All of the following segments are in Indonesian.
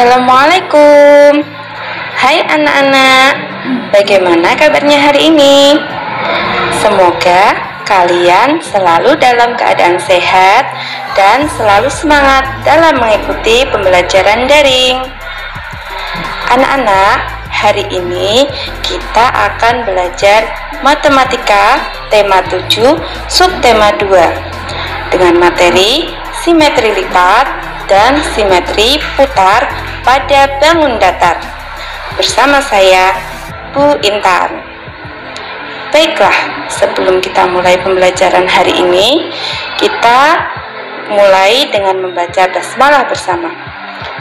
Assalamualaikum. Hai anak-anak Bagaimana kabarnya hari ini? Semoga kalian selalu dalam keadaan sehat Dan selalu semangat dalam mengikuti pembelajaran daring. Anak-anak, hari ini kita akan belajar matematika tema 7 subtema 2 dengan materi simetri lipat dan simetri putar pada bangun datar. Bersama saya, Bu Intan. Baiklah, sebelum kita mulai pembelajaran hari ini, kita mulai dengan membaca basmalah bersama.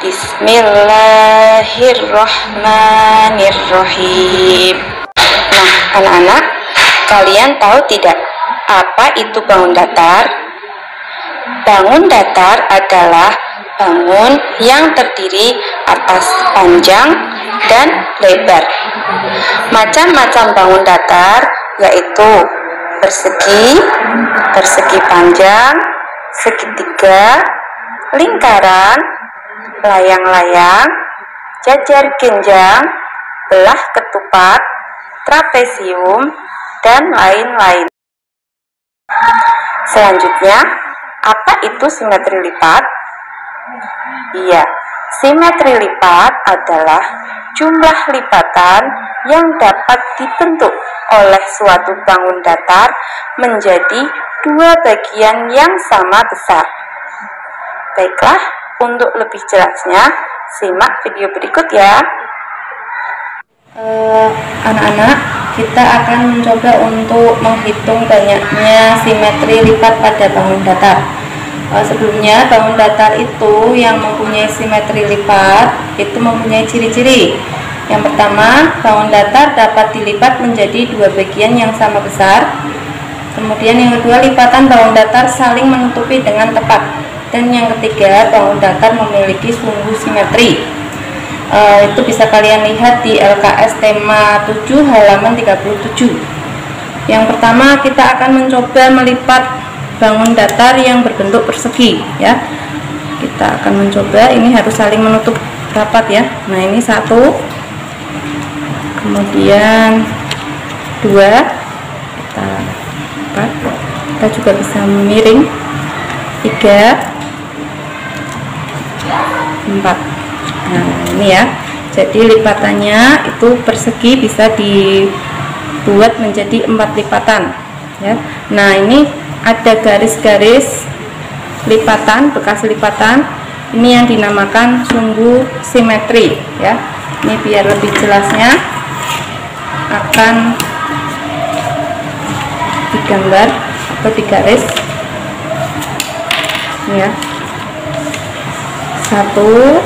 Bismillahirrahmanirrahim. Nah, anak-anak, kalian tahu tidak apa itu bangun datar? Bangun datar adalah bangun yang terdiri atas panjang dan lebar. Macam-macam bangun datar yaitu persegi, persegi panjang, segitiga, lingkaran, layang-layang, jajar genjang, belah ketupat, trapesium, dan lain-lain. Selanjutnya, apa itu simetri lipat? Iya, simetri lipat adalah jumlah lipatan yang dapat dibentuk oleh suatu bangun datar menjadi dua bagian yang sama besar. Baiklah, untuk lebih jelasnya, simak video berikut ya. Eh, anak-anak, uh, kita akan mencoba untuk menghitung banyaknya simetri lipat pada bangun datar uh, sebelumnya bangun datar itu yang mempunyai simetri lipat itu mempunyai ciri-ciri. Yang pertama bangun datar dapat dilipat menjadi dua bagian yang sama besar. Kemudian yang kedua lipatan bangun datar saling menutupi dengan tepat. Dan yang ketiga bangun datar memiliki sumbu simetri. Uh, itu bisa kalian lihat di LKS tema 7 halaman 37 yang pertama kita akan mencoba melipat bangun datar yang berbentuk persegi ya. Kita akan mencoba ini harus saling menutup rapat ya. Nah ini satu. Kemudian dua. Kita empat kita juga bisa miring. Tiga. Empat. Nah ini ya. Jadi lipatannya itu persegi bisa dibuat menjadi empat lipatan ya. Nah ini ada garis-garis lipatan bekas lipatan. Ini yang dinamakan sumbu simetri ya. Ini biar lebih jelasnya. Akan digambar atau digaris. Ya. Satu.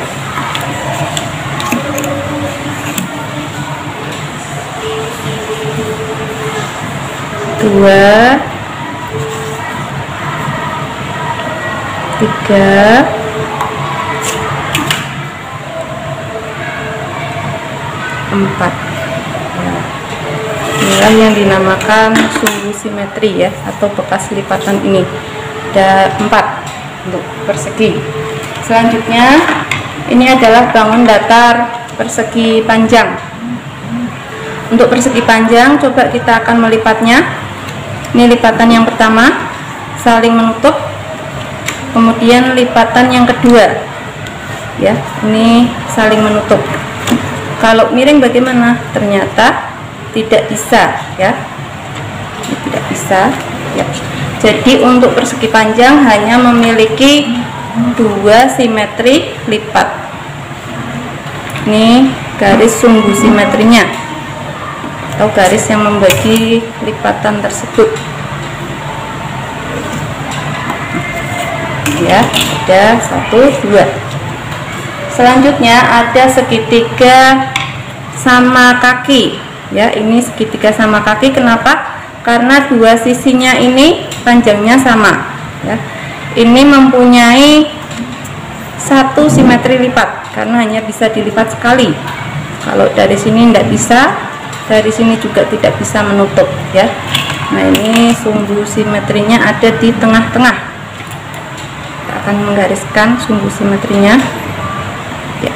Dua tiga. Empat. Nah, inilah yang dinamakan sumbu simetri ya atau bekas lipatan ini. Ada empat untuk persegi. Selanjutnya ini adalah bangun datar persegi panjang. Untuk persegi panjang coba kita akan melipatnya. Ini lipatan yang pertama saling menutup kemudian lipatan yang kedua. Ya ini saling menutup. Kalau miring bagaimana? Ternyata tidak bisa ya. Ini tidak bisa ya. Jadi untuk persegi panjang hanya memiliki dua simetri lipat. Ini garis sumbu simetrinya atau garis yang membagi lipatan tersebut ya. Ada satu dua. Selanjutnya ada segitiga sama kaki. Ya ini segitiga sama kaki kenapa? Karena dua sisinya ini panjangnya sama ya. Ini mempunyai satu simetri lipat karena hanya bisa dilipat sekali. Kalau dari sini tidak bisa dari sini juga tidak bisa menutup ya. Nah ini sumbu simetrinya ada di tengah-tengah akan menggariskan sumbu simetrinya. Ya.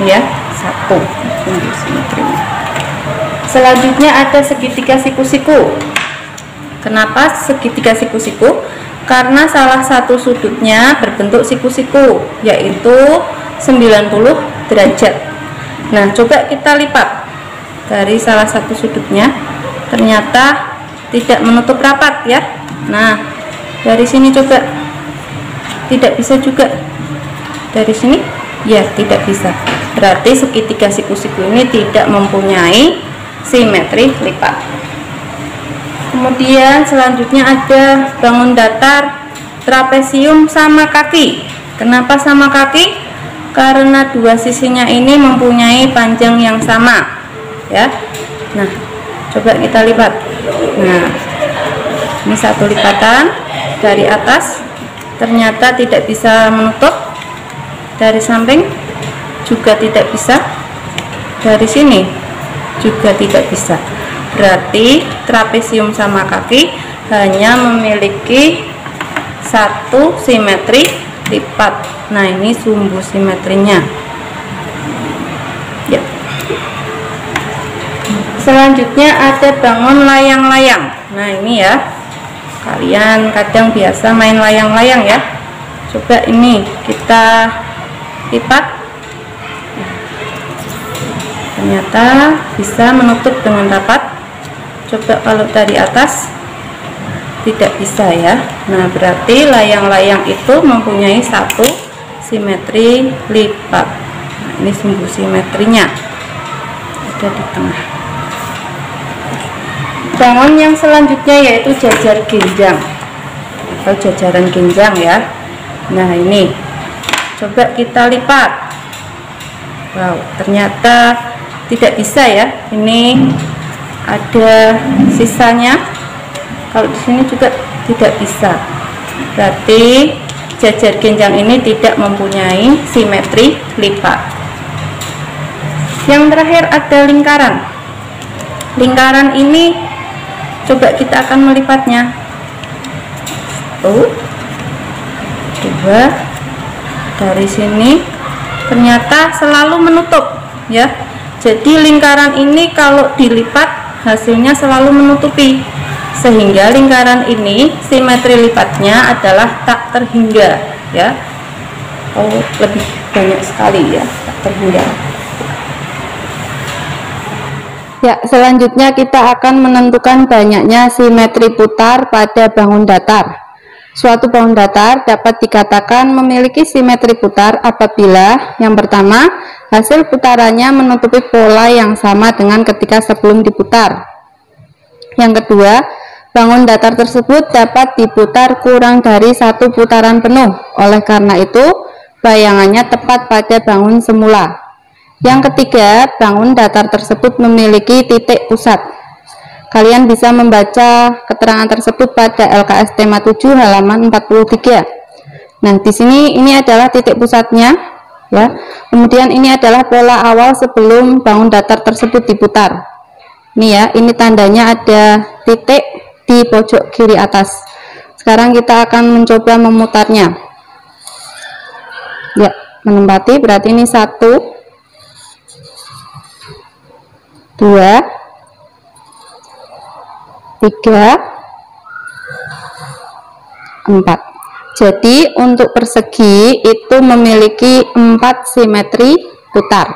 Ya satu sumbu simetrinya. Selanjutnya ada segitiga siku-siku. Kenapa segitiga siku-siku? Karena salah satu sudutnya berbentuk siku-siku yaitu 90 derajat. Nah coba kita lipat dari salah satu sudutnya. Ternyata tidak menutup rapat ya. Nah dari sini coba tidak bisa juga. Dari sini? Ya tidak bisa. Berarti segitiga siku-siku ini tidak mempunyai simetri lipat. Kemudian selanjutnya ada bangun datar trapesium sama kaki. Kenapa sama kaki? Karena dua sisinya ini mempunyai panjang yang sama ya. Nah coba kita lipat. Nah ini satu lipatan dari atas ternyata tidak bisa menutup dari samping juga tidak bisa. Dari sini juga tidak bisa. Berarti trapesium sama kaki hanya memiliki satu simetri lipat. Nah ini sumbu simetrinya. Ya. Selanjutnya ada bangun layang-layang. Nah ini ya kalian kadang biasa main layang-layang ya. Coba ini kita lipat. Ternyata bisa menutup dengan rapat. Coba kalau dari atas tidak bisa ya. Nah berarti layang-layang itu mempunyai satu simetri lipat. Nah, ini sumbu simetrinya. Ada di tengah bangun yang selanjutnya yaitu jajar genjang atau jajaran genjang ya. Nah ini. Coba kita lipat. Wow ternyata tidak bisa ya. Ini ada sisanya. Kalau di sini juga tidak bisa. Berarti jajar genjang ini tidak mempunyai simetri lipat. Yang terakhir ada lingkaran. Lingkaran ini coba kita akan melipatnya. Satu dua dari sini. Ternyata selalu menutup ya. Jadi lingkaran ini kalau dilipat hasilnya selalu menutupi. Sehingga lingkaran ini simetri lipatnya adalah tak terhingga ya. Oh lebih banyak sekali ya tak terhingga Ya, selanjutnya kita akan menentukan banyaknya simetri putar pada bangun datar. Suatu bangun datar dapat dikatakan memiliki simetri putar apabila yang pertama, hasil putarannya menutupi pola yang sama dengan ketika sebelum diputar. Yang kedua, bangun datar tersebut dapat diputar kurang dari satu putaran penuh. Oleh karena itu, bayangannya tepat pada bangun semula. Yang ketiga, bangun datar tersebut memiliki titik pusat. Kalian bisa membaca keterangan tersebut pada LKS tema 7 halaman 43. Nah, di sini ini adalah titik pusatnya ya. Kemudian ini adalah pola awal sebelum bangun datar tersebut diputar. Ini ya, ini tandanya ada titik di pojok kiri atas. Sekarang kita akan mencoba memutarnya. Ya, menempati berarti ini satu dua, tiga, empat. Jadi untuk persegi itu memiliki empat simetri putar.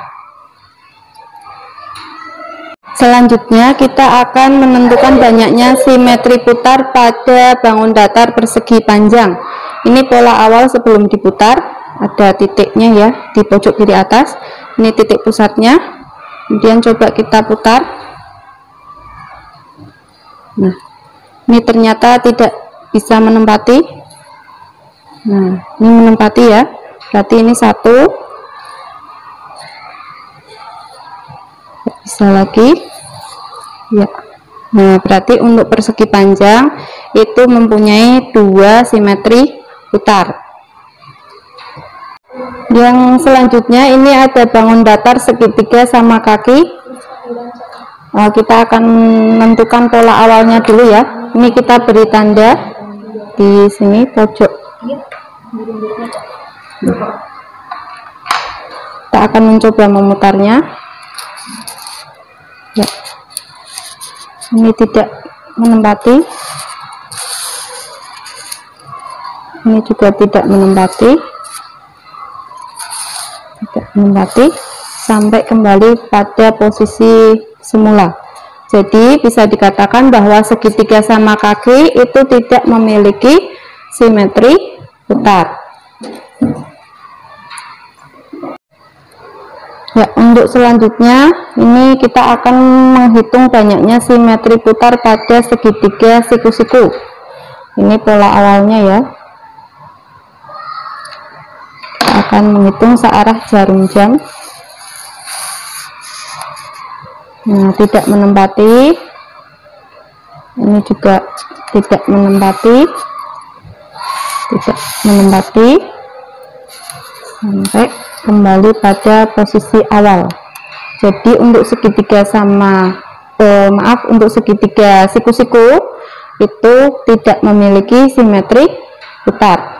Selanjutnya kita akan menentukan banyaknya simetri putar pada bangun datar persegi panjang. Ini pola awal sebelum diputar, ada titiknya ya di pojok kiri atas. Ini titik pusatnya, kemudian coba kita putar. Nah ini ternyata tidak bisa menempati. Nah ini menempati ya. Berarti ini satu. Bisa lagi. Ya. Nah berarti untuk persegi panjang itu mempunyai dua simetri putar yang selanjutnya ini ada bangun datar segitiga sama kaki. Nah, kita akan menentukan pola awalnya dulu ya. Ini kita beri tanda di sini pojok. Kita akan mencoba memutarnya. Ya. ini tidak menempati. Ini juga tidak menempati menempati sampai kembali pada posisi semula jadi bisa dikatakan bahwa segitiga sama kaki itu tidak memiliki simetri putar. Ya, untuk selanjutnya ini kita akan menghitung banyaknya simetri putar pada segitiga siku-siku. Ini pola awalnya ya. Kita akan menghitung searah jarum jam. nah tidak menempati. Ini juga tidak menempati. Tidak menempati. Sampai kembali pada posisi awal. Jadi untuk segitiga sama eh, maaf untuk segitiga siku-siku itu tidak memiliki simetri putar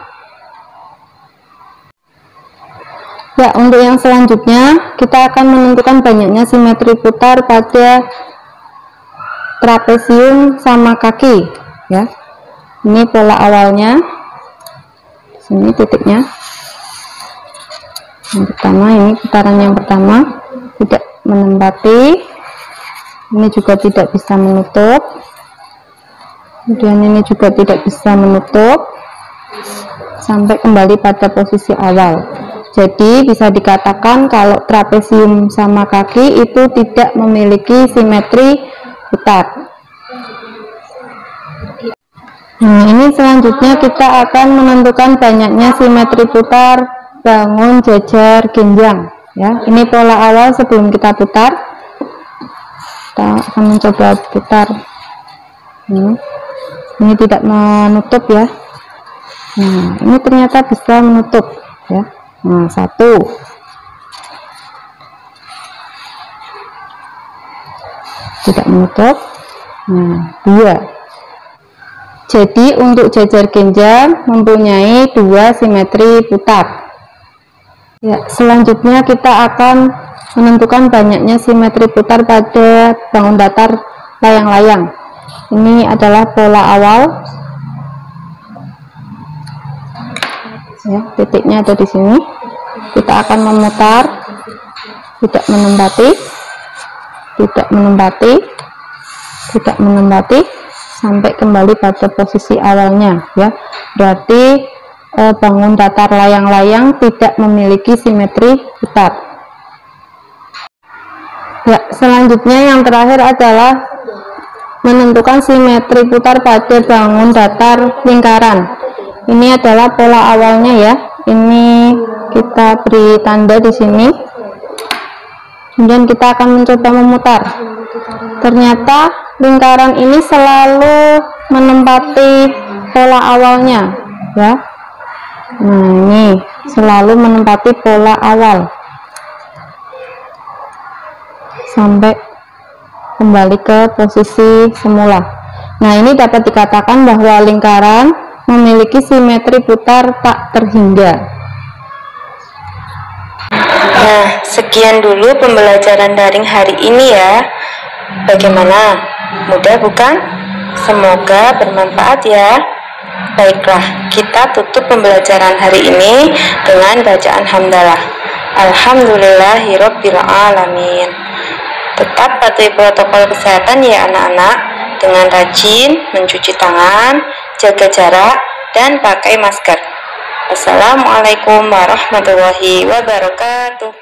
Ya, untuk yang selanjutnya kita akan menentukan banyaknya simetri putar pada trapesium sama kaki, ya. Ini pola awalnya. Sini titiknya. Yang pertama ini putaran yang pertama tidak menempati. Ini juga tidak bisa menutup. Kemudian ini juga tidak bisa menutup sampai kembali pada posisi awal. Jadi bisa dikatakan kalau trapesium sama kaki itu tidak memiliki simetri putar. Nah, ini selanjutnya kita akan menentukan banyaknya simetri putar bangun jajar genjang. Ya, ini pola awal sebelum kita putar. Kita akan mencoba putar. Ini, ini tidak menutup ya. Nah, ini ternyata bisa menutup ya nah satu. Tidak menutup. Nah dua. Jadi untuk jajar genjang mempunyai dua simetri putar. Ya selanjutnya kita akan menentukan banyaknya simetri putar pada bangun datar layang-layang. Ini adalah pola awal. Ya titiknya ada di sini kita akan memutar tidak menempati tidak menempati tidak menempati sampai kembali pada posisi awalnya ya. Berarti e, bangun datar layang-layang tidak memiliki simetri putar ya selanjutnya yang terakhir adalah menentukan simetri putar pada bangun datar lingkaran. Ini adalah pola awalnya ya ini kita beri tanda di sini. Kemudian kita akan mencoba memutar. Ternyata lingkaran ini selalu menempati pola awalnya ya. Nah ini selalu menempati pola awal. Sampai kembali ke posisi semula. Nah ini dapat dikatakan bahwa lingkaran memiliki simetri putar tak terhingga. Nah, sekian dulu pembelajaran daring hari ini ya. Bagaimana? Mudah bukan? Semoga bermanfaat ya. Baiklah, kita tutup pembelajaran hari ini dengan bacaan hamdalah. Alhamdulillahirabbil alamin. Tetap patuhi protokol kesehatan ya anak-anak dengan rajin mencuci tangan, jaga jarak, dan pakai masker. Assalamualaikum warahmatullahi wabarakatuh.